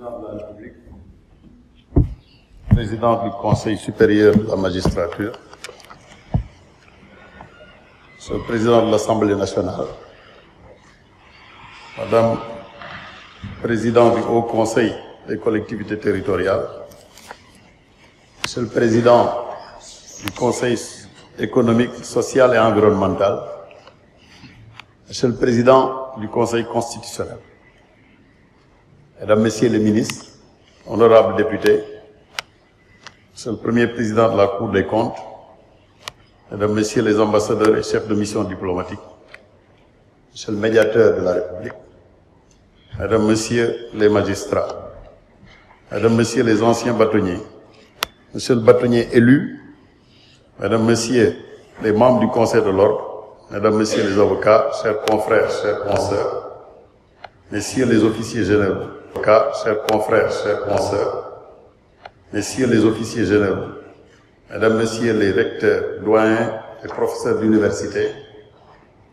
Président de la République, Président du Conseil supérieur de la magistrature, Monsieur le Président de l'Assemblée nationale, Madame Président du Haut Conseil des collectivités territoriales, Monsieur le Président du Conseil économique, social et environnemental, Monsieur le Président du Conseil constitutionnel, Mesdames, Messieurs les ministres, honorables députés, Monsieur le Premier Président de la Cour des comptes, Mesdames, Messieurs les ambassadeurs et chefs de mission diplomatique, Monsieur le médiateur de la République, Mesdames, Messieurs les magistrats, Mesdames, Messieurs les anciens bâtonniers, Monsieur le bâtonnier élu, Mesdames, Messieurs les membres du Conseil de l'Ordre, Mesdames, Messieurs les avocats, chers confrères, chers consoeurs, Messieurs les officiers généraux, chers confrères, chers consoeurs, Messieurs les officiers généraux, Mesdames, Messieurs les recteurs, doyens et professeurs d'université,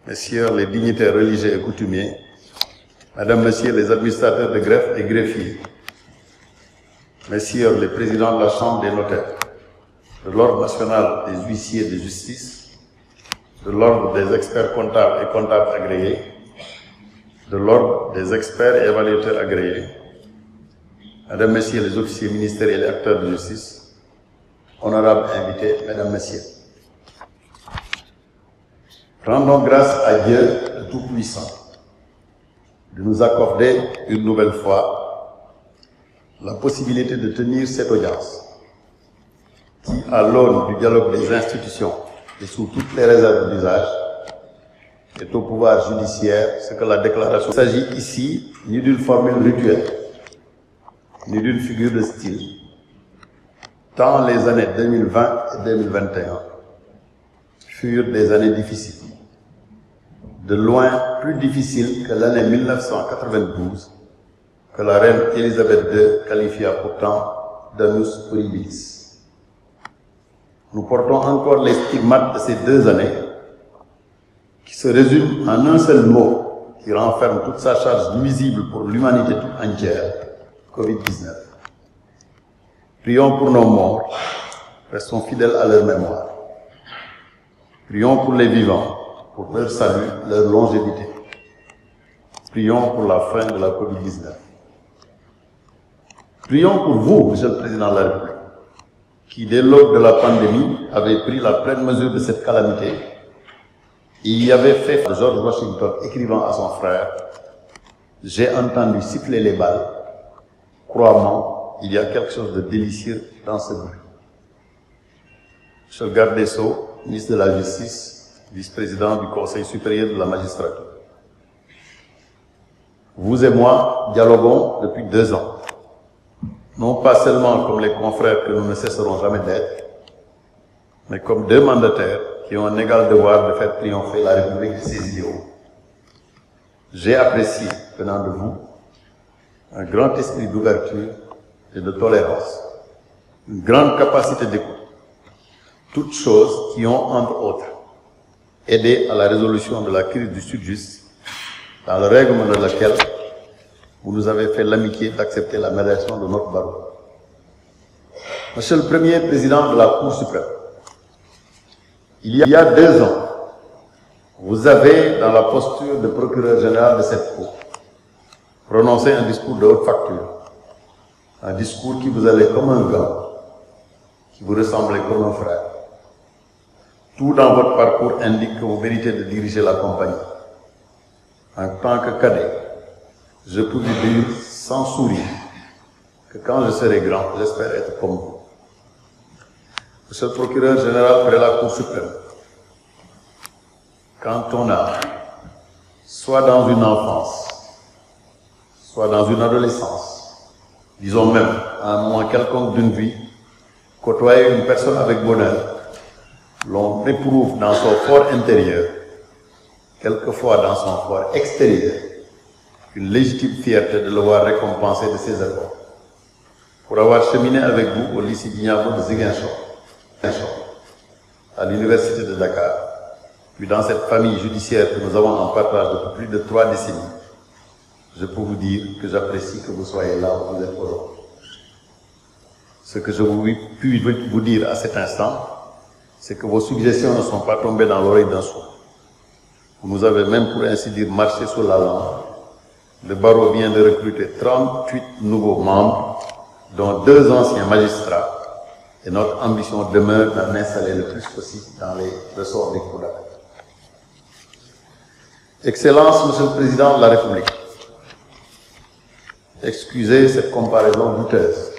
Messieurs les dignitaires religieux et coutumiers, Mesdames, Messieurs les administrateurs de greffe et greffiers, Messieurs les présidents de la Chambre des notaires, de l'Ordre national des huissiers de justice, de l'Ordre des experts comptables et comptables agréés, de l'Ordre des experts et évaluateurs agréés, Mesdames, Messieurs les officiers ministériels et acteurs de justice, honorables invités, Mesdames, Messieurs. Rendons grâce à Dieu le Tout-Puissant de nous accorder une nouvelle fois la possibilité de tenir cette audience qui, à l'aune du dialogue des institutions et sous toutes les réserves d'usage, est au pouvoir judiciaire ce que la déclaration. Il s'agit ici ni d'une formule rituelle, ni d'une figure de style, tant les années 2020 et 2021 furent des années difficiles, de loin plus difficiles que l'année 1992, que la reine Elisabeth II qualifia pourtant d'annus horribilis. Nous portons encore les stigmates de ces deux années, qui se résument en un seul mot qui renferme toute sa charge nuisible pour l'humanité toute entière, Covid-19. Prions pour nos morts, restons fidèles à leur mémoire. Prions pour les vivants, pour leur salut, leur longévité. Prions pour la fin de la Covid-19. Prions pour vous, Monsieur le Président de la République, qui dès l'aube de la pandémie avez pris la pleine mesure de cette calamité et y avait fait George Washington écrivant à son frère, j'ai entendu siffler les balles, crois-moi, il y a quelque chose de délicieux dans ce bruit. Monsieur le garde des Sceaux, ministre de la Justice, vice-président du Conseil supérieur de la magistrature. Vous et moi dialoguons depuis deux ans. Non pas seulement comme les confrères que nous ne cesserons jamais d'être, mais comme deux mandataires qui ont un égal devoir de faire triompher la République de ses idéaux. J'ai apprécié, venant de vous, un grand esprit d'ouverture et de tolérance, une grande capacité d'écoute, toutes choses qui ont, entre autres, aidé à la résolution de la crise du Sud-Just, dans le règlement de laquelle vous nous avez fait l'amitié d'accepter la médiation de notre barreau. Monsieur le Premier Président de la Cour suprême, il y a deux ans, vous avez, dans la posture de procureur général de cette Cour, prononcé un discours de haute facture, un discours qui vous allait comme un gars, qui vous ressemblait comme un frère. Tout dans votre parcours indique que vous méritez de diriger la compagnie. En tant que cadet, je peux vous dire sans sourire que quand je serai grand, j'espère être comme vous. Monsieur le procureur général près la Cour suprême, quand on a, soit dans une enfance, soit dans une adolescence, disons même à un moment quelconque d'une vie, côtoyer une personne avec bonheur, l'on éprouve dans son fort intérieur, quelquefois dans son fort extérieur, une légitime fierté de le voir récompensé de ses efforts. Pour avoir cheminé avec vous au lycée d'Ignabo de Ziguinchor, à l'université de Dakar, puis dans cette famille judiciaire que nous avons en partage depuis plus de trois décennies, je peux vous dire que j'apprécie que vous soyez là où vous êtes aujourd'hui. Ce que je puis vous dire à cet instant, c'est que vos suggestions ne sont pas tombées dans l'oreille d'un sourd. Vous nous avez même, pour ainsi dire, marché sur la langue. Le barreau vient de recruter 38 nouveaux membres, dont deux anciens magistrats, et notre ambition demeure d'en installer le plus possible dans les ressorts des cours. Excellence, Monsieur le Président de la République, excusez cette comparaison douteuse.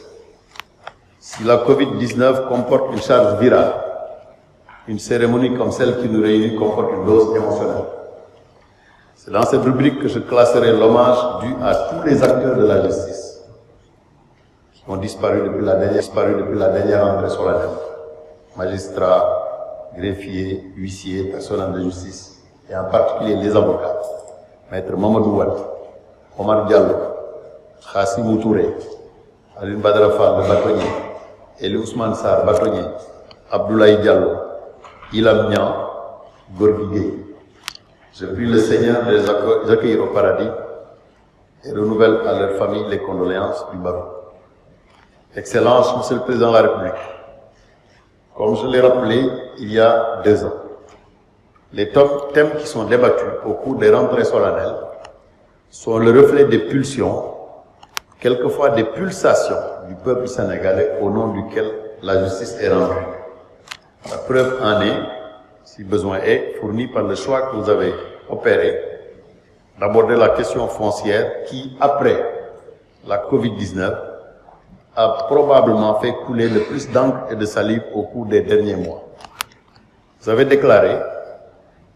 Si la COVID-19 comporte une charge virale, une cérémonie comme celle qui nous réunit comporte une dose émotionnelle. C'est dans cette rubrique que je classerai l'hommage dû à tous les acteurs de la justice qui ont disparu depuis la dernière, disparu depuis la dernière entrée solennelle. Magistrats, greffiers, huissiers, personnels de justice, et en particulier les avocats. Maître Mamadou Wad, Omar Diallo, Khassim Touré, Aline Badrafal, le bâtonnier, Eli Ousmane Sarr, bâtonnier, Abdoulaye Diallo, Ilam Nian, Gorgui Je prie le Seigneur de les accueillir au paradis et renouvelle à leur famille les condoléances du barreau. Excellence, Monsieur le Président de la République, comme je l'ai rappelé il y a deux ans, les thèmes qui sont débattus au cours des rentrées solennelles sont le reflet des pulsions, quelquefois des pulsations du peuple sénégalais au nom duquel la justice est rendue. La preuve en est, si besoin est, fournie par le choix que vous avez opéré d'aborder la question foncière qui, après la COVID-19, a probablement fait couler le plus d'encre et de salive au cours des derniers mois. Vous avez déclaré,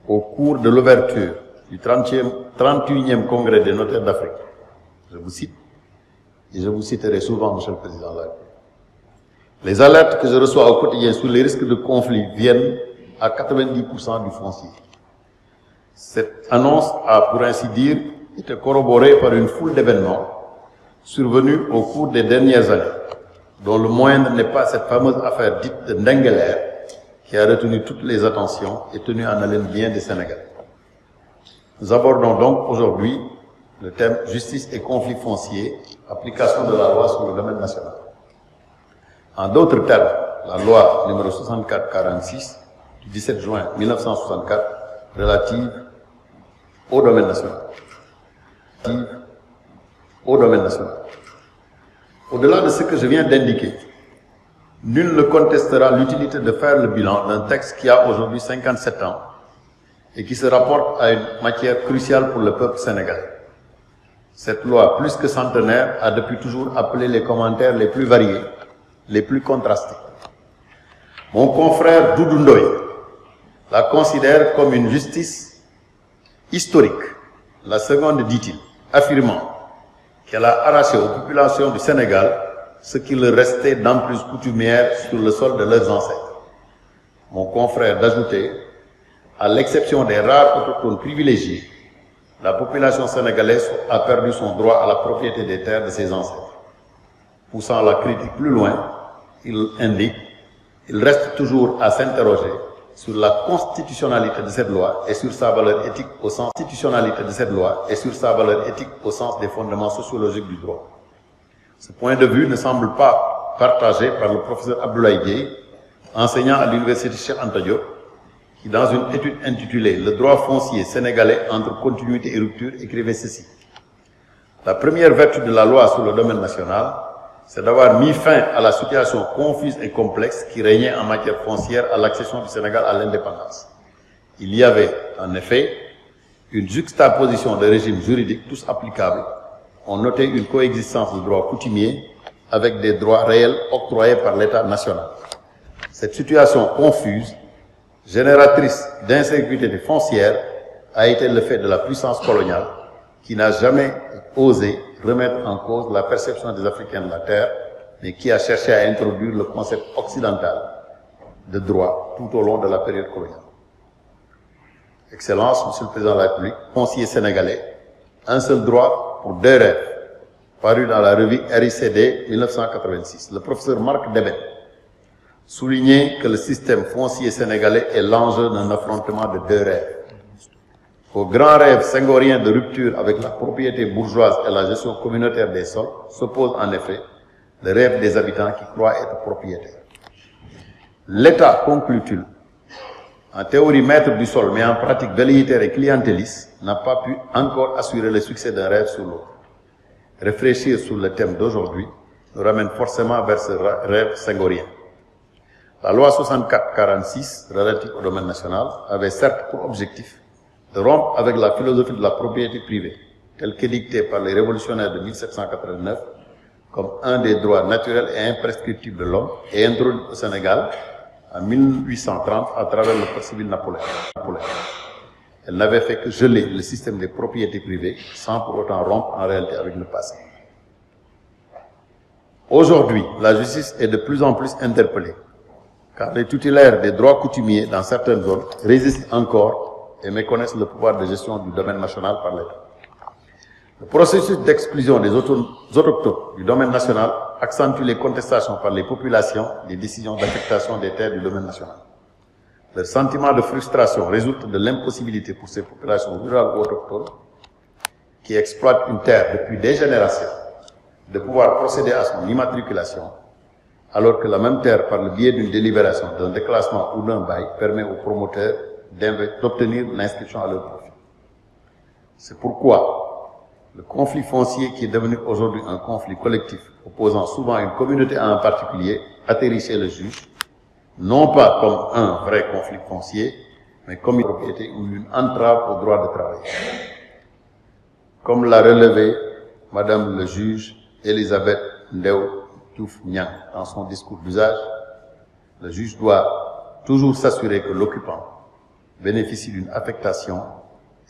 au cours de l'ouverture du 30e, 31e congrès des notaires d'Afrique, je vous cite, et je vous citerai souvent, Monsieur le Président les alertes que je reçois au quotidien sur les risques de conflit viennent à 90% du foncier. Cette annonce a, pour ainsi dire, été corroborée par une foule d'événements survenus au cours des dernières années, dont le moindre n'est pas cette fameuse affaire dite de Ndengeler, qui a retenu toutes les attentions et tenu en haleine bien des Sénégalais. Nous abordons donc aujourd'hui le thème justice et conflit foncier, application de la loi sur le domaine national. En d'autres termes, la loi numéro 6446 du 17 juin 1964 relative au domaine national. Au domaine national. Au-delà de ce que je viens d'indiquer, nul ne contestera l'utilité de faire le bilan d'un texte qui a aujourd'hui 57 ans et qui se rapporte à une matière cruciale pour le peuple sénégalais. Cette loi, plus que centenaire, a depuis toujours appelé les commentaires les plus variés, les plus contrastés. Mon confrère Doudou la considère comme une justice historique, la seconde, dit-il, affirmant qu'elle a arraché aux populations du Sénégal ce qui leur restait d'emprise coutumière sur le sol de leurs ancêtres. Mon confrère d'ajouter, à l'exception des rares autochtones privilégiés, la population sénégalaise a perdu son droit à la propriété des terres de ses ancêtres. Poussant la critique plus loin, il indique, il reste toujours à s'interroger sur la constitutionnalité de cette loi et sur sa valeur éthique au sens constitutionnalité de cette loi et sur sa valeur éthique au sens des fondements sociologiques du droit. Ce point de vue ne semble pas partagé par le professeur Abdoulaye Gueye, enseignant à l'université Cheikh Anta qui dans une étude intitulée Le droit foncier sénégalais entre continuité et rupture écrivait ceci. La première vertu de la loi sur le domaine national, c'est d'avoir mis fin à la situation confuse et complexe qui régnait en matière foncière à l'accession du Sénégal à l'indépendance. Il y avait, en effet, une juxtaposition de régimes juridiques tous applicables. On notait une coexistence de droits coutumiers avec des droits réels octroyés par l'État national. Cette situation confuse, génératrice d'insécurité foncière, a été le fait de la puissance coloniale qui n'a jamais osé remettre en cause la perception des Africains de la terre, mais qui a cherché à introduire le concept occidental de droit tout au long de la période coloniale. Excellence, Monsieur le Président de la République, conseiller sénégalais, un seul droit pour deux rêves, paru dans la revue RICD 1986. Le professeur Marc Debet soulignait que le système foncier sénégalais est l'enjeu d'un affrontement de deux rêves. au grand rêve senghorien de rupture avec la propriété bourgeoise et la gestion communautaire des sols s'oppose en effet le rêve des habitants qui croient être propriétaires. L'État, conclut-il, en théorie maître du sol, mais en pratique velléitaire et clientéliste, n'a pas pu encore assurer le succès d'un rêve sur l'autre. Réfléchir sur le thème d'aujourd'hui nous ramène forcément vers ce rêve senghorien. La loi 64-46, relative au domaine national, avait certes pour objectif de rompre avec la philosophie de la propriété privée, telle qu'édictée par les révolutionnaires de 1789, comme un des droits naturels et imprescriptibles de l'homme, et introduit au Sénégal en 1830 à travers le Code civil napoléon. Elle n'avait fait que geler le système des propriétés privées sans pour autant rompre en réalité avec le passé. Aujourd'hui, la justice est de plus en plus interpellée, les tutélaires des droits coutumiers dans certaines zones résistent encore et méconnaissent le pouvoir de gestion du domaine national par l'État. Le processus d'exclusion des autochtones du domaine national accentue les contestations par les populations des décisions d'affectation des terres du domaine national. Le sentiment de frustration résulte de l'impossibilité pour ces populations rurales ou autochtones qui exploitent une terre depuis des générations de pouvoir procéder à son immatriculation alors que la même terre, par le biais d'une délibération, d'un déclassement ou d'un bail, permet aux promoteurs d'obtenir l'inscription à leur profit. C'est pourquoi le conflit foncier qui est devenu aujourd'hui un conflit collectif, opposant souvent une communauté à un particulier, atterrit chez le juge, non pas comme un vrai conflit foncier, mais comme une propriété ou une entrave au droit de travail. Comme l'a relevé Madame le juge Elisabeth Ndeo Nyang dans son discours d'usage, le juge doit toujours s'assurer que l'occupant bénéficie d'une affectation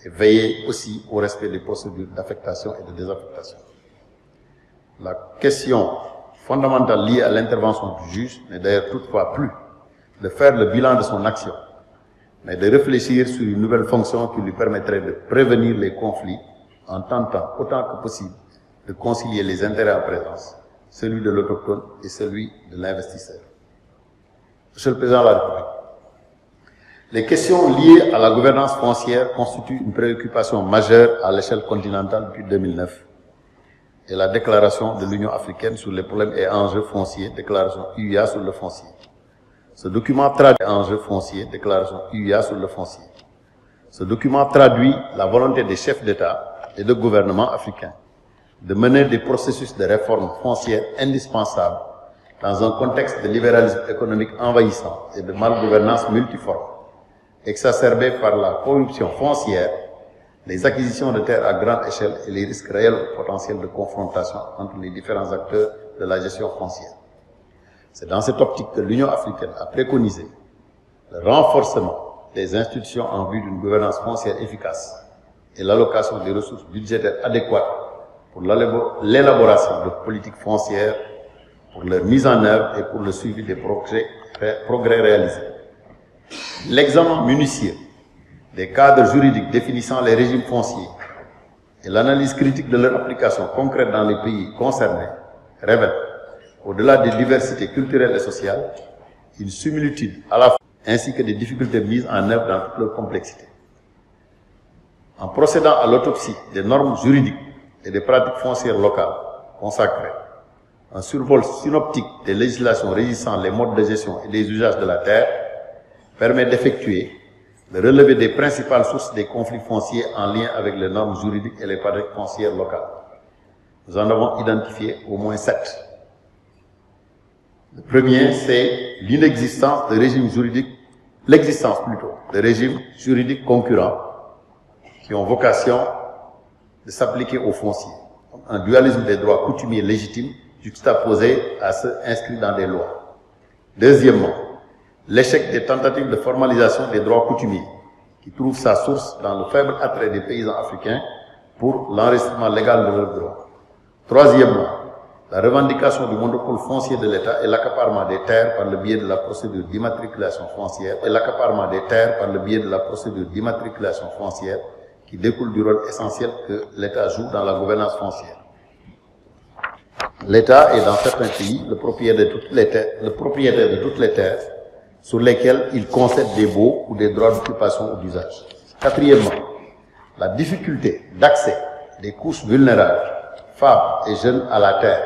et veiller aussi au respect des procédures d'affectation et de désaffectation. La question fondamentale liée à l'intervention du juge n'est d'ailleurs toutefois plus de faire le bilan de son action, mais de réfléchir sur une nouvelle fonction qui lui permettrait de prévenir les conflits en tentant autant que possible de concilier les intérêts en présence, celui de l'autochtone et celui de l'investisseur. Monsieur le Président de la République, les questions liées à la gouvernance foncière constituent une préoccupation majeure à l'échelle continentale depuis 2009 et la déclaration de l'Union africaine sur les problèmes et enjeux fonciers, déclaration UIA sur le foncier. Ce document traduit enjeux fonciers, déclaration UIA sur le foncier. Ce document traduit la volonté des chefs d'État et de gouvernement africains de mener des processus de réforme foncière indispensables dans un contexte de libéralisme économique envahissant et de malgouvernance multiforme, exacerbé par la corruption foncière, les acquisitions de terres à grande échelle et les risques réels potentiels de confrontation entre les différents acteurs de la gestion foncière. C'est dans cette optique que l'Union africaine a préconisé le renforcement des institutions en vue d'une gouvernance foncière efficace et l'allocation des ressources budgétaires adéquates pour l'élaboration de politiques foncières, pour leur mise en œuvre et pour le suivi des progrès, réalisés. L'examen minutieux des cadres juridiques définissant les régimes fonciers et l'analyse critique de leur application concrète dans les pays concernés révèlent, au-delà des diversités culturelles et sociales, une similitude à la fois ainsi que des difficultés mises en œuvre dans toute leur complexité. En procédant à l'autopsie des normes juridiques et des pratiques foncières locales consacrées, un survol synoptique des législations régissant les modes de gestion et les usages de la terre permet d'effectuer le relevé des principales sources des conflits fonciers en lien avec les normes juridiques et les pratiques foncières locales. Nous en avons identifié au moins sept. Le premier, c'est l'inexistence de régimes juridiques, l'existence plutôt, de régimes juridiques concurrents qui ont vocation de s'appliquer aux fonciers. Un dualisme des droits coutumiers légitimes juxtaposé à ceux inscrits dans des lois. Deuxièmement, l'échec des tentatives de formalisation des droits coutumiers, qui trouve sa source dans le faible attrait des paysans africains pour l'enregistrement légal de leurs droits. Troisièmement, la revendication du monopole foncier de l'État et l'accaparement des terres par le biais de la procédure d'immatriculation foncière et l'accaparement des terres par le biais de la procédure d'immatriculation foncière qui découle du rôle essentiel que l'État joue dans la gouvernance foncière. L'État est dans certains pays le propriétaire de toutes les terres, le propriétaire de toutes les terres sur lesquelles il concède des baux ou des droits d'occupation ou d'usage. Quatrièmement, la difficulté d'accès des couches vulnérables, femmes et jeunes à la terre.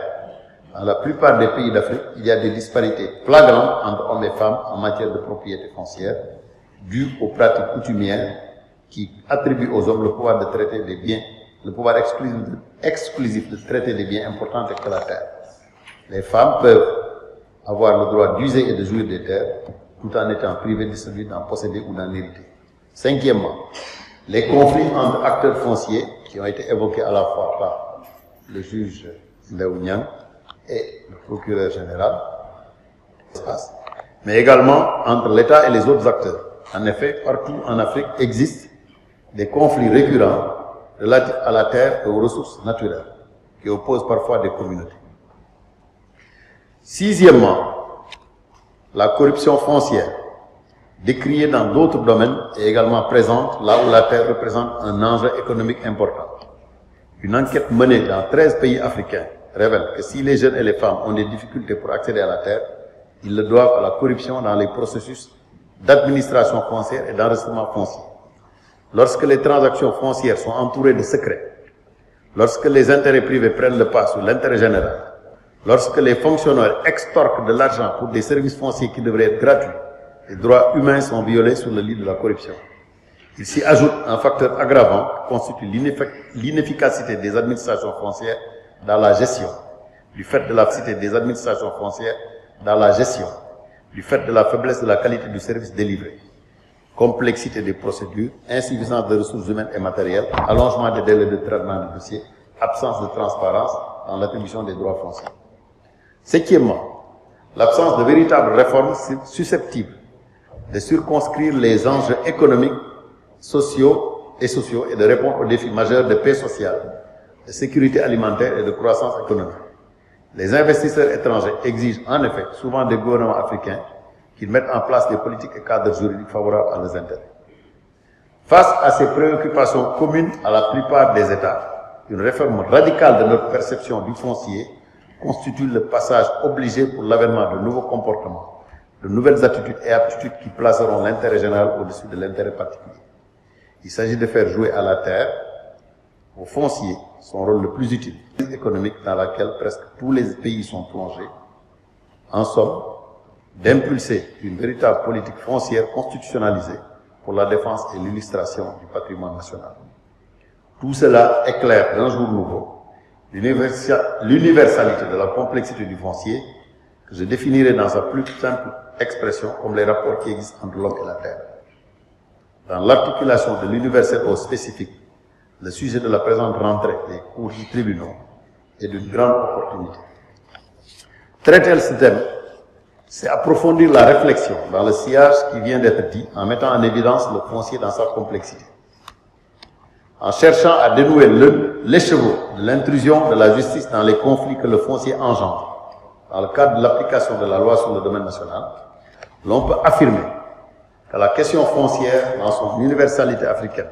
Dans la plupart des pays d'Afrique, il y a des disparités flagrantes entre hommes et femmes en matière de propriété foncière, dues aux pratiques coutumières qui attribuent aux hommes le pouvoir de traiter des biens, le pouvoir exclusif de, traiter des biens importants que la terre. Les femmes peuvent avoir le droit d'user et de jouir des terres, tout en étant privées de celui d'en posséder ou d'en hériter. Cinquièmement, les conflits entre acteurs fonciers qui ont été évoqués à la fois par le juge Léounian et le procureur général, mais également entre l'État et les autres acteurs. En effet, partout en Afrique existent des conflits récurrents relatifs à la terre et aux ressources naturelles qui opposent parfois des communautés. Sixièmement, la corruption foncière, décriée dans d'autres domaines, est également présente là où la terre représente un enjeu économique important. Une enquête menée dans 13 pays africains révèle que si les jeunes et les femmes ont des difficultés pour accéder à la terre, ils le doivent à la corruption dans les processus d'administration foncière et d'enregistrement foncier. Lorsque les transactions foncières sont entourées de secrets, lorsque les intérêts privés prennent le pas sur l'intérêt général, lorsque les fonctionnaires extorquent de l'argent pour des services fonciers qui devraient être gratuits, les droits humains sont violés sur le lit de la corruption. Il s'y ajoute un facteur aggravant qui constitue l'inefficacité des administrations foncières dans la gestion, du fait de la cité des administrations foncières dans la gestion, du fait de la faiblesse de la qualité du service délivré, complexité des procédures, insuffisance de ressources humaines et matérielles, allongement des délais de traitement des dossiers, absence de transparence dans l'attribution des droits fonciers. Septièmement, l'absence de véritables réformes susceptibles de circonscrire les enjeux économiques, sociaux et sociaux et de répondre aux défis majeurs de paix sociale, de sécurité alimentaire et de croissance économique. Les investisseurs étrangers exigent en effet souvent des gouvernements africains qu'ils mettent en place des politiques et cadres juridiques favorables à leurs intérêts. Face à ces préoccupations communes à la plupart des États, une réforme radicale de notre perception du foncier constitue le passage obligé pour l'avènement de nouveaux comportements, de nouvelles attitudes et aptitudes qui placeront l'intérêt général au-dessus de l'intérêt particulier. Il s'agit de faire jouer à la terre, au foncier, son rôle le plus utile, économique dans laquelle presque tous les pays sont plongés. En somme, d'impulser une véritable politique foncière constitutionnalisée pour la défense et l'illustration du patrimoine national. Tout cela éclaire d'un jour nouveau l'universalité de la complexité du foncier que je définirai dans sa plus simple expression comme les rapports qui existent entre l'homme et la terre. Dans l'articulation de l'universel au spécifique, le sujet de la présente rentrée des cours du tribunaux est d'une grande opportunité. Traiter ce thème, c'est approfondir la réflexion dans le sillage qui vient d'être dit en mettant en évidence le foncier dans sa complexité. En cherchant à dénouer l'écheveau de l'intrusion de la justice dans les conflits que le foncier engendre, dans le cadre de l'application de la loi sur le domaine national, l'on peut affirmer que la question foncière, dans son universalité africaine,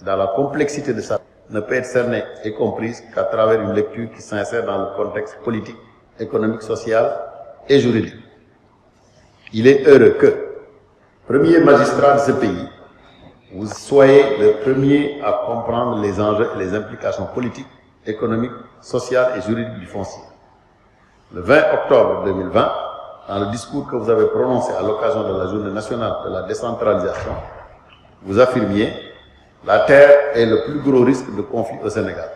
et dans la complexité de sa ne peut être cernée et comprise qu'à travers une lecture qui s'insère dans le contexte politique, économique, social et juridique. Il est heureux que, premier magistrat de ce pays, vous soyez le premier à comprendre les enjeux et les implications politiques, économiques, sociales et juridiques du foncier. Le 20 octobre 2020, dans le discours que vous avez prononcé à l'occasion de la journée nationale de la décentralisation, vous affirmiez la terre est le plus gros risque de conflit au Sénégal.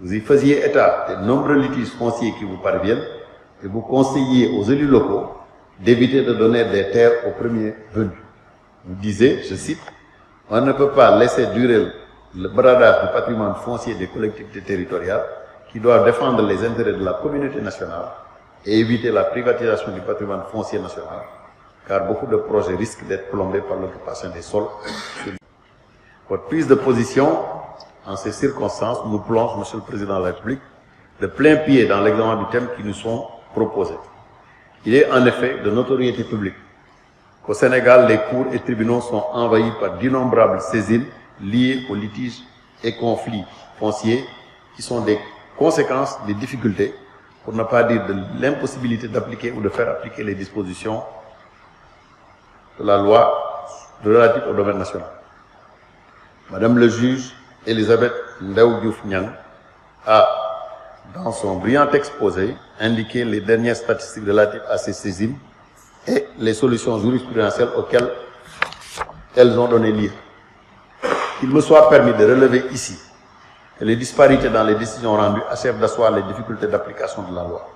Vous y faisiez état des nombreux litiges fonciers qui vous parviennent et vous conseillez aux élus locaux d'éviter de donner des terres aux premiers venus. Vous disiez, je cite, on ne peut pas laisser durer le bradage du patrimoine foncier des collectivités territoriales qui doivent défendre les intérêts de la communauté nationale et éviter la privatisation du patrimoine foncier national, car beaucoup de projets risquent d'être plombés par l'occupation des sols. Votre prise de position en ces circonstances nous plonge, Monsieur le Président de la République, de plein pied dans l'examen du thème qui nous sont proposés. Il est en effet de notoriété publique qu'au Sénégal, les cours et tribunaux sont envahis par d'innombrables saisines liées aux litiges et conflits fonciers qui sont des conséquences des difficultés, pour ne pas dire de l'impossibilité d'appliquer ou de faire appliquer les dispositions de la loi relative au domaine national. Madame le juge Elisabeth Ndaou Diouf Niang a, dans son brillant exposé, indiqué les dernières statistiques relatives à ces saisines et les solutions jurisprudentielles auxquelles elles ont donné lieu. Il me soit permis de relever ici que les disparités dans les décisions rendues achèvent d'asseoir les difficultés d'application de la loi.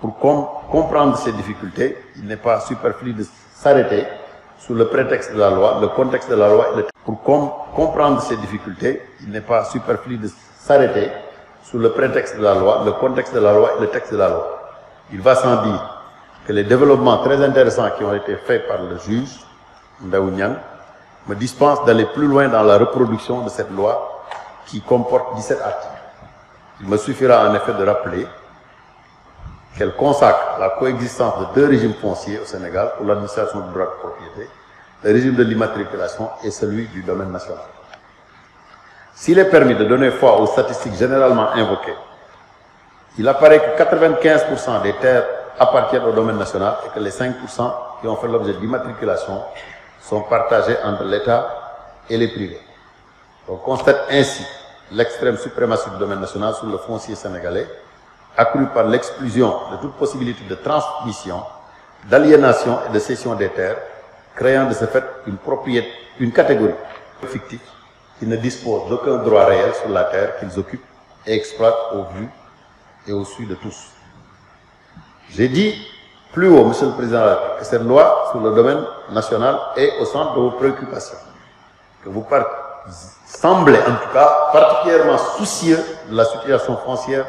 Pour com comprendre ces difficultés, il n'est pas superflu de s'arrêter sous le prétexte de la loi, le contexte de la loi Pour com comprendre ces difficultés, il n'est pas superflu de s'arrêter sous le prétexte de la loi, le contexte de la loi et le texte de la loi. Il va sans dire que les développements très intéressants qui ont été faits par le juge Ndaou Niang me dispensent d'aller plus loin dans la reproduction de cette loi qui comporte 17 articles. Il me suffira en effet de rappeler qu'elle consacre la coexistence de deux régimes fonciers au Sénégal pour l'administration du droit de propriété, le régime de l'immatriculation et celui du domaine national. S'il est permis de donner foi aux statistiques généralement invoquées, il apparaît que 95% des terres appartiennent au domaine national et que les 5% qui ont fait l'objet d'immatriculation sont partagés entre l'État et les privés. On constate ainsi l'extrême suprématie du domaine national sur le foncier sénégalais, accrue par l'exclusion de toute possibilité de transmission, d'aliénation et de cession des terres, créant de ce fait une propriété, une catégorie fictive qui ne dispose d'aucun droit réel sur la terre qu'ils occupent et exploitent au vu et au su de tous. J'ai dit plus haut, Monsieur le Président, que cette loi sur le domaine national est au centre de vos préoccupations, que vous semblez en tout cas particulièrement soucieux de la situation foncière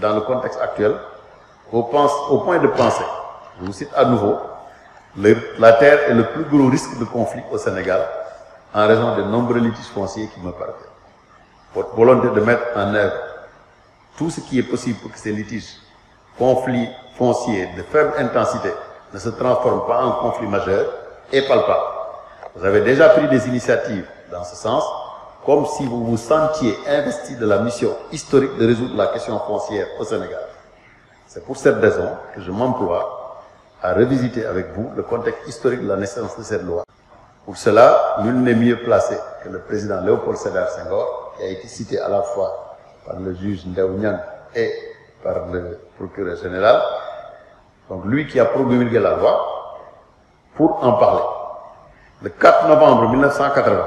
dans le contexte actuel, au, point de penser, je vous cite à nouveau, la terre est le plus gros risque de conflit au Sénégal en raison des nombreux litiges fonciers qui me parviennent. Votre volonté de mettre en œuvre tout ce qui est possible pour que ces litiges, conflits fonciers de faible intensité ne se transforment pas en conflit majeur est palpable. Vous avez déjà pris des initiatives dans ce sens, comme si vous vous sentiez investi de la mission historique de résoudre la question foncière au Sénégal. C'est pour cette raison que je m'emploie à revisiter avec vous le contexte historique de la naissance de cette loi. Pour cela, nul n'est mieux placé que le président Léopold Sédar Senghor, qui a été cité à la fois par le juge Ndaounian et par le procureur général. Donc lui qui a promulgué la loi pour en parler. Le 4 novembre 1980,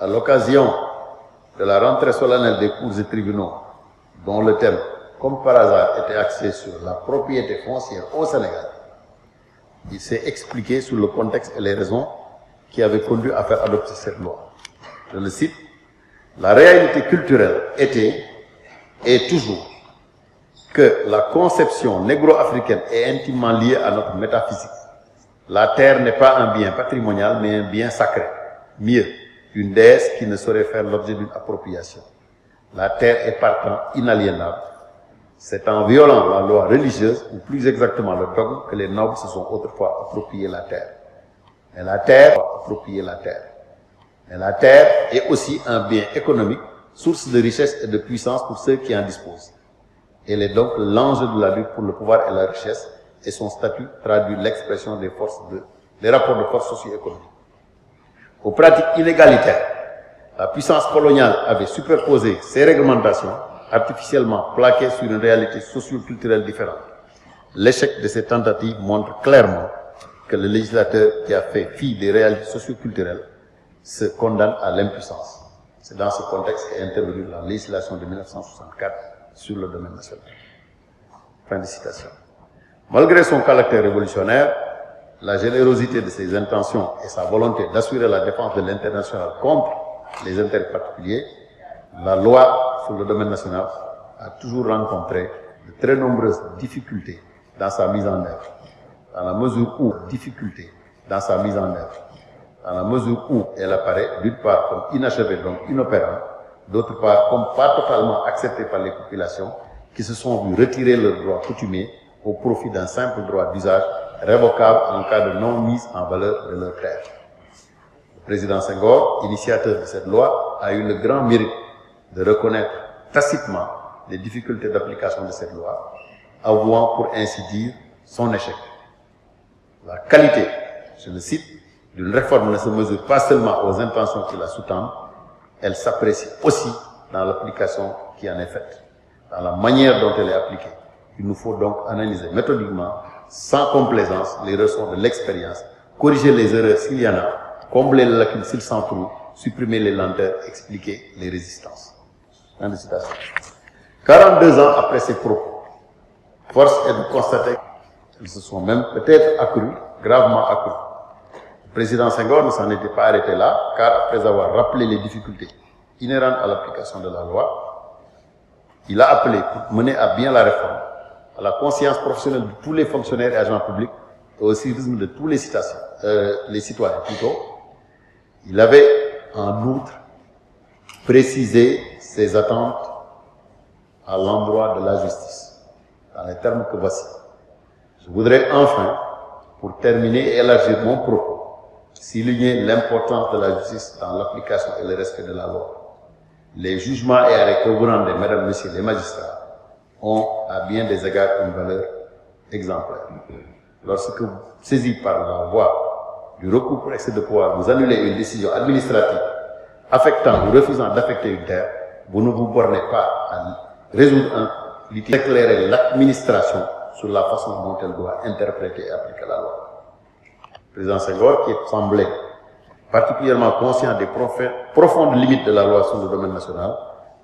à l'occasion de la rentrée solennelle des cours et tribunaux, dont le thème, comme par hasard, était axé sur la propriété foncière au Sénégal, il s'est expliqué sur le contexte et les raisons qui avaient conduit à faire adopter cette loi. Je le cite, la réalité culturelle était et toujours que la conception négro-africaine est intimement liée à notre métaphysique. La terre n'est pas un bien patrimonial, mais un bien sacré. Mieux, une déesse qui ne saurait faire l'objet d'une appropriation. La terre est partant inaliénable. C'est en violant la loi religieuse, ou plus exactement le dogme, que les nobles se sont autrefois appropriés la terre. Et la terre, approprier la terre. Et la terre est aussi un bien économique, source de richesse et de puissance pour ceux qui en disposent. Elle est donc l'enjeu de la lutte pour le pouvoir et la richesse, et son statut traduit l'expression des forces de, des rapports de force socio-économiques. Aux pratiques inégalitaires, la puissance coloniale avait superposé ces réglementations artificiellement plaquées sur une réalité socio-culturelle différente. L'échec de ces tentatives montre clairement que le législateur qui a fait fi des réalités socio-culturelles se condamne à l'impuissance. C'est dans ce contexte qu'est intervenue la législation de 1964 sur le domaine national. Fin de citation. Malgré son caractère révolutionnaire, la générosité de ses intentions et sa volonté d'assurer la défense de l'international contre les intérêts particuliers, la loi sur le domaine national a toujours rencontré de très nombreuses difficultés dans sa mise en œuvre. Dans la mesure où, difficultés dans sa mise en œuvre, dans la mesure où elle apparaît d'une part comme inachevée, donc inopérante, d'autre part comme pas totalement acceptée par les populations qui se sont vues retirer leurs droits coutumiers au profit d'un simple droit d'usage révocable en cas de non-mise en valeur de leur terre. Le président Senghor, initiateur de cette loi, a eu le grand mérite de reconnaître tacitement les difficultés d'application de cette loi, avouant pour ainsi dire son échec. La qualité, je le cite, d'une réforme ne se mesure pas seulement aux intentions qui la sous-tendent, elle s'apprécie aussi dans l'application qui en est faite, dans la manière dont elle est appliquée. Il nous faut donc analyser méthodiquement, sans complaisance, les ressorts de l'expérience, corriger les erreurs s'il y en a, combler les lacunes s'il s'en trouve, supprimer les lenteurs, expliquer les résistances. Fin de citation. 42 ans après ces propos, force est de constater qu'ils se sont même peut-être accrus, gravement accrus. Le président Senghor ne s'en était pas arrêté là, car après avoir rappelé les difficultés inhérentes à l'application de la loi, il a appelé pour mener à bien la réforme, à la conscience professionnelle de tous les fonctionnaires et agents publics, et au civisme de tous les, citations, euh, les citoyens plutôt. Il avait en outre précisé ses attentes à l'endroit de la justice, dans les termes que voici. Je voudrais enfin, pour terminer et élargir mon propos, souligner l'importance de la justice dans l'application et le respect de la loi. Les jugements et arrêts vous rendez, mesdames, messieurs les magistrats, ont à bien des égards une valeur exemplaire. Lorsque vous saisi par la voie du recours pour excès de pouvoir, vous annulez une décision administrative affectant ou refusant d'affecter une terre, vous ne vous bornez pas à résoudre un litige, éclairer l'administration sur la façon dont elle doit interpréter et appliquer la loi. Le président Senghor, qui semblait particulièrement conscient des profondes limites de la loi sur le domaine national,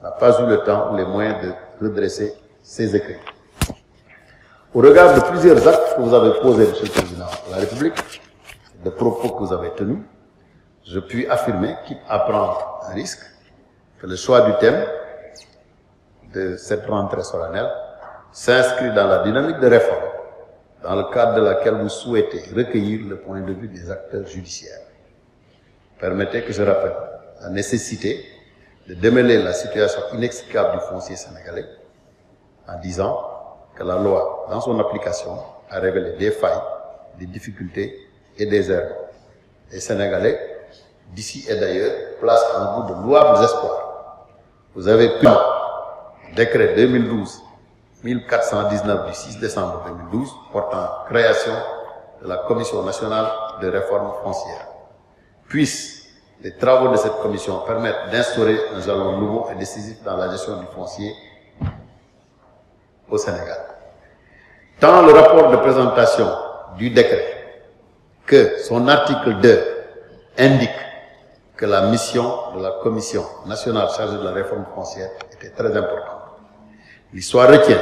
n'a pas eu le temps ou les moyens de redresser ses écrits. Au regard de plusieurs actes que vous avez posés, Monsieur le Président de la République, de propos que vous avez tenus, je puis affirmer, quitte à prendre un risque, que le choix du thème de cette rentrée solennelle s'inscrit dans la dynamique de réforme dans le cadre de laquelle vous souhaitez recueillir le point de vue des acteurs judiciaires. Permettez que je rappelle la nécessité de démêler la situation inextricable du foncier sénégalais en disant que la loi, dans son application, a révélé des failles, des difficultés et des erreurs. Les Sénégalais, d'ici et d'ailleurs, placent en vous de louables espoirs. Vous avez pu décret 2012 1419 du 6 décembre 2012 portant création de la Commission nationale de réforme foncière. Puissent les travaux de cette commission permettre d'instaurer un jalon nouveau et décisif dans la gestion du foncier au Sénégal. Tant le rapport de présentation du décret que son article 2 indique que la mission de la Commission nationale chargée de la réforme foncière était très importante. L'histoire retient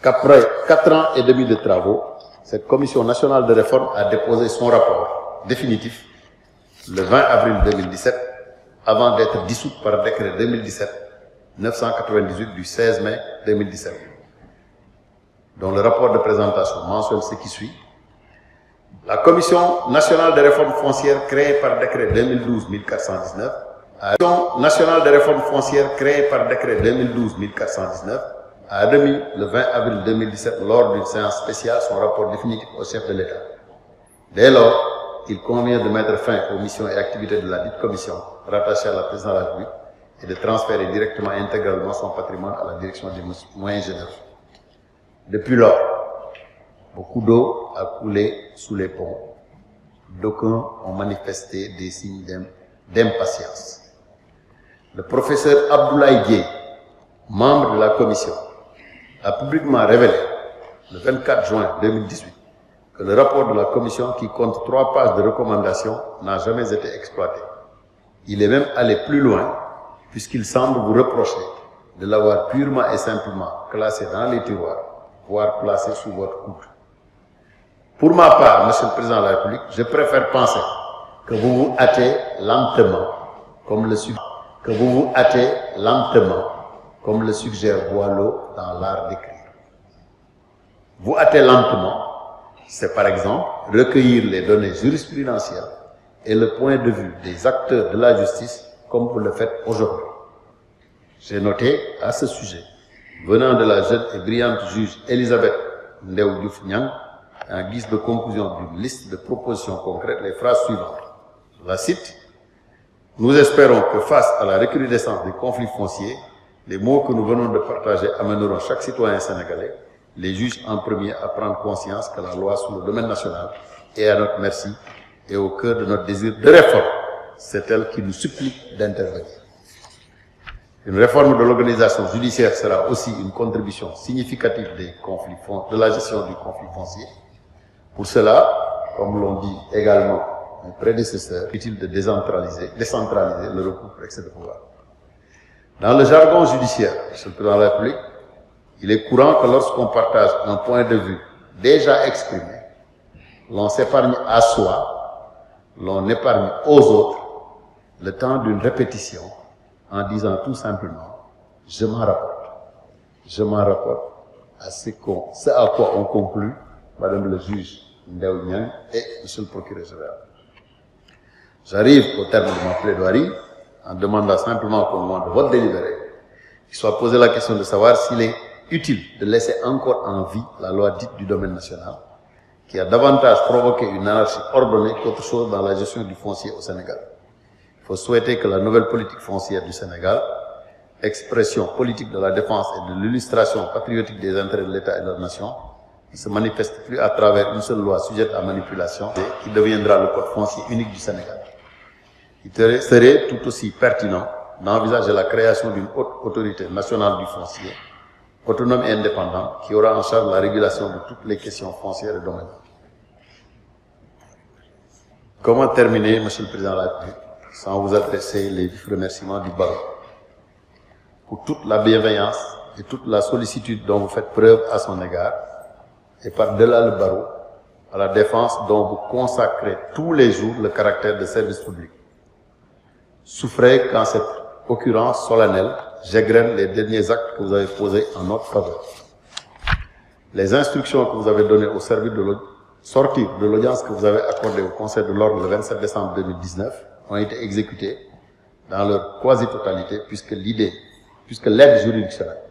qu'après quatre ans et demi de travaux, cette commission nationale de réforme a déposé son rapport définitif le 20 avril 2017, avant d'être dissoute par décret 2017-998 du 16 mai 2017, dont le rapport de présentation mentionne ce qui suit. La Commission nationale de réforme foncière créée par décret 2012-1419 la Commission nationale de réforme foncière créée par décret 2012-1419 a remis le 20 avril 2017 lors d'une séance spéciale son rapport définitif au chef de l'État. Dès lors, il convient de mettre fin aux missions et activités de la dite commission rattachée à la présidence de la République et de transférer directement et intégralement son patrimoine à la direction des moyens généraux. Depuis lors, beaucoup d'eau a coulé sous les ponts. D'aucuns ont manifesté des signes d'impatience. Le professeur Abdoulaye Dieye, membre de la commission, a publiquement révélé le 24 juin 2018 que le rapport de la commission qui compte trois pages de recommandations n'a jamais été exploité. Il est même allé plus loin puisqu'il semble vous reprocher de l'avoir purement et simplement classé dans les tiroirs, voire placé sous votre couple. Pour ma part, Monsieur le Président de la République, je préfère penser que vous vous hâtez lentement, comme le suggère, que vous vous hâtez lentement, comme le suggère Boileau dans l'art d'écrire. Vous hâtez lentement, c'est par exemple recueillir les données jurisprudentielles et le point de vue des acteurs de la justice comme vous le faites aujourd'hui. J'ai noté à ce sujet, venant de la jeune et brillante juge Elisabeth Nyang, en guise de conclusion d'une liste de propositions concrètes, les phrases suivantes. Je la cite. Nous espérons que face à la recrudescence des conflits fonciers, les mots que nous venons de partager amèneront chaque citoyen sénégalais, les juges en premier, à prendre conscience que la loi sur le domaine national est à notre merci et au cœur de notre désir de réforme c'est elle qui nous supplie d'intervenir. Une réforme de l'organisation judiciaire sera aussi une contribution significative des conflits, de la gestion du conflit foncier. Pour cela, comme l'ont dit également mes prédécesseurs, utile de décentraliser, décentraliser le recours pour excès de pouvoir. Dans le jargon judiciaire, Monsieur le Président de la République, il est courant que lorsqu'on partage un point de vue déjà exprimé, l'on s'épargne à soi, l'on épargne aux autres le temps d'une répétition en disant tout simplement, je m'en rapporte. Je m'en rapporte à ce, ce à quoi on conclut, Madame le juge Ndao et Monsieur le procureur général. J'arrive au terme de ma plaidoirie en demandant simplement qu'au moment de votre délibéré, il soit posé la question de savoir s'il est utile de laisser encore en vie la loi dite du domaine national, qui a davantage provoqué une anarchie ordonnée qu'autre chose dans la gestion du foncier au Sénégal. Il faut souhaiter que la nouvelle politique foncière du Sénégal, expression politique de la défense et de l'illustration patriotique des intérêts de l'État et de la nation, ne se manifeste plus à travers une seule loi sujette à manipulation qui deviendra le code foncier unique du Sénégal. Il serait tout aussi pertinent d'envisager la création d'une haute autorité nationale du foncier, autonome et indépendante, qui aura en charge la régulation de toutes les questions foncières et domaines. Comment terminer, Monsieur le Président de la République, sans vous adresser les remerciements du barreau pour toute la bienveillance et toute la sollicitude dont vous faites preuve à son égard, et par-delà le barreau, à la défense dont vous consacrez tous les jours le caractère de service public? Souffrez qu'en cette occurrence solennelle, j'égrène les derniers actes que vous avez posés en notre faveur. Les instructions que vous avez données au service de sortir de l'audience que vous avez accordée au Conseil de l'ordre le 27 décembre 2019 ont été exécutées dans leur quasi-totalité puisque l'idée, puisque l'aide juridictionnelle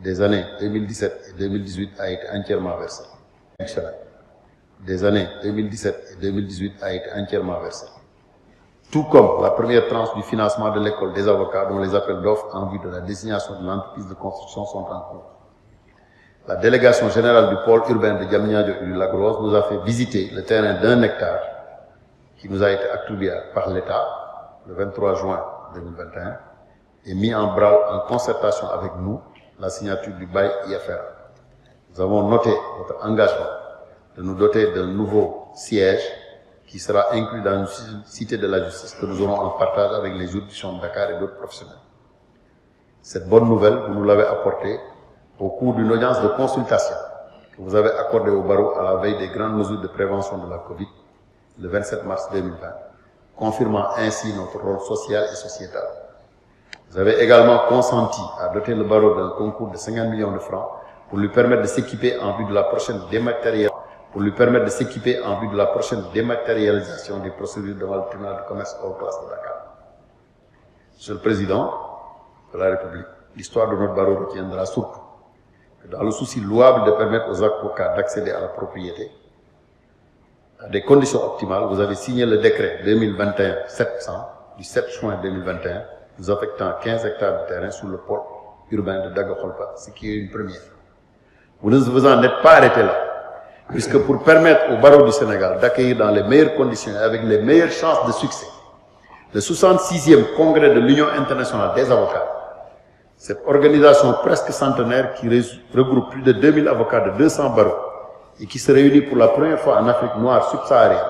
des années 2017 et 2018 a été entièrement versée. Des années 2017 et 2018 a été entièrement versée. Tout comme la première tranche du financement de l'école des avocats dont les appels d'offres en vue de la désignation de l'entreprise de construction sont en cours. La délégation générale du pôle urbain de Diamniadio et du Lagros nous a fait visiter le terrain d'un hectare qui nous a été attribué par l'État le 23 juin 2021 et mis en branle en concertation avec nous la signature du bail IFR. Nous avons noté votre engagement de nous doter d'un nouveau siège qui sera inclus dans une cité de la justice que nous aurons en partage avec les juridictions de Dakar et d'autres professionnels. Cette bonne nouvelle, vous nous l'avez apportée au cours d'une audience de consultation que vous avez accordée au barreau à la veille des grandes mesures de prévention de la Covid, le 27 mars 2020, confirmant ainsi notre rôle social et sociétal. Vous avez également consenti à doter le barreau d'un concours de 50 millions de francs pour lui permettre de s'équiper en vue de la prochaine dématérialisation pour lui permettre de s'équiper en vue de la prochaine dématérialisation des procédures devant le tribunal de commerce hors classe de Dakar. Monsieur le Président de la République, l'histoire de notre barreau retiendra surtout que dans le souci louable de permettre aux avocats d'accéder à la propriété, à des conditions optimales, vous avez signé le décret 2021-700 du 7 juin 2021, vous affectant 15 hectares de terrain sous le pôle urbain de Dagakholpa, ce qui est une première. Vous ne vous en êtes pas arrêté là puisque pour permettre au barreau du Sénégal d'accueillir dans les meilleures conditions et avec les meilleures chances de succès le 66e congrès de l'Union internationale des avocats, cette organisation presque centenaire qui regroupe plus de 2000 avocats de 200 barreaux et qui se réunit pour la première fois en Afrique noire subsaharienne,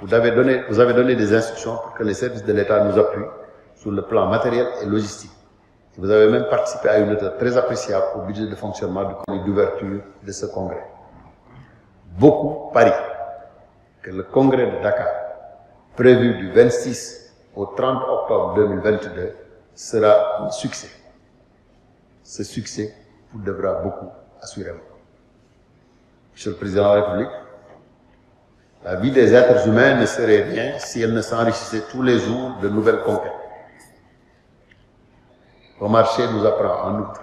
vous avez donné, vous avez donné des instructions pour que les services de l'État nous appuient sur le plan matériel et logistique. Vous avez même participé à une note très appréciable au budget de fonctionnement du comité d'ouverture de ce congrès beaucoup parient que le congrès de Dakar, prévu du 26 au 30 octobre 2022, sera un succès. Ce succès vous devra beaucoup, assurément. Monsieur le Président de la République, la vie des êtres humains ne serait rien si elle ne s'enrichissait tous les jours de nouvelles conquêtes. Au marché nous apprend en outre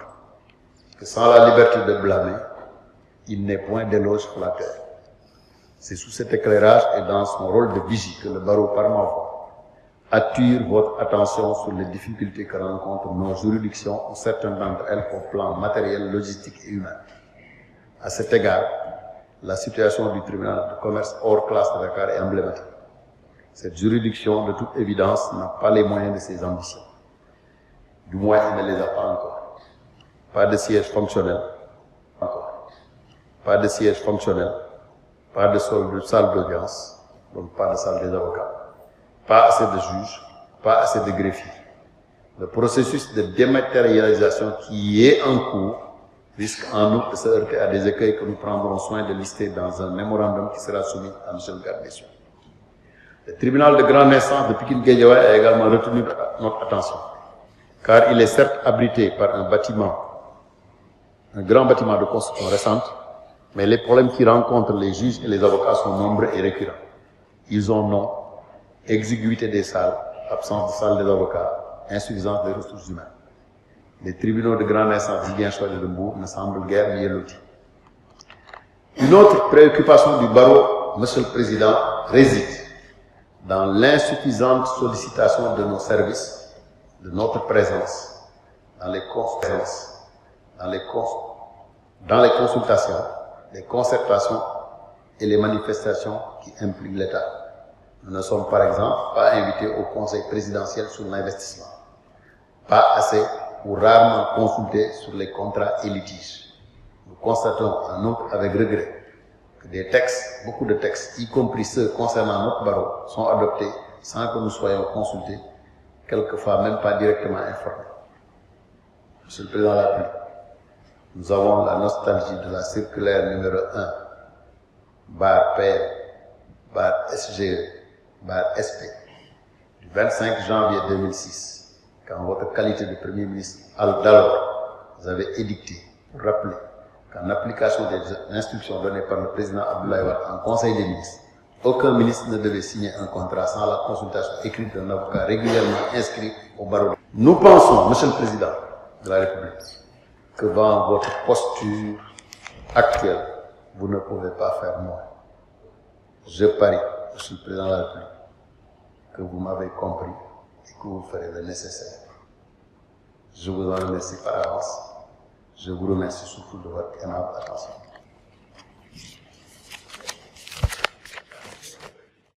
que sans la liberté de blâmer, il n'est point d'éloge flatteur. C'est sous cet éclairage et dans son rôle de vigie que le barreau par ma voix attire votre attention sur les difficultés que rencontrent nos juridictions ou certaines d'entre elles au plan matériel, logistique et humain. À cet égard, la situation du tribunal de commerce hors classe de Dakar est emblématique. Cette juridiction, de toute évidence, n'a pas les moyens de ses ambitions. Du moins, elle ne les a pas encore. Pas de siège fonctionnel, encore. Pas de siège fonctionnel, pas de salle d'audience, donc pas de salle des avocats, pas assez de juges, pas assez de greffiers. Le processus de dématérialisation qui est en cours risque en outre de se heurter à des écueils que nous prendrons soin de lister dans un mémorandum qui sera soumis à M. le garde. Le tribunal de grande instance de Pikine Guédiawaye a également retenu notre attention, car il est certes abrité par un bâtiment, un grand bâtiment de construction récente, mais les problèmes qui rencontrent les juges et les avocats sont nombreux et récurrents. Ils ont nom, exiguïté des salles, absence de salles des avocats, insuffisance des ressources humaines. Les tribunaux de grande instance d'Iguinchon et de Mbourg ne semblent guère mieux lotis. Une autre préoccupation du barreau, Monsieur le Président, réside dans l'insuffisante sollicitation de nos services, de notre présence, dans les conférences, dans les, dans les consultations, les concertations et les manifestations qui impliquent l'État. Nous ne sommes par exemple pas invités au Conseil présidentiel sur l'investissement. Pas assez ou rarement consultés sur les contrats et litiges. Nous constatons en outre avec regret que des textes, beaucoup de textes, y compris ceux concernant notre barreau, sont adoptés sans que nous soyons consultés, quelquefois même pas directement informés. Monsieur le Président de la République, nous avons la nostalgie de la circulaire numéro 1, bar PR, bar SGE, bar SP, du 25 janvier 2006, quand votre qualité de Premier ministre d'alors, vous avez édicté pour rappeler qu'en application des instructions données par le président Abdoulaye Wade en Conseil des ministres, aucun ministre ne devait signer un contrat sans la consultation écrite d'un avocat régulièrement inscrit au barreau. Nous pensons, Monsieur le Président de la République, que dans votre posture actuelle, vous ne pouvez pas faire moins. Je parie, Monsieur le Président de la République, que vous m'avez compris et que vous ferez le nécessaire. Je vous en remercie par avance. Je vous remercie surtout de votre aimable attention.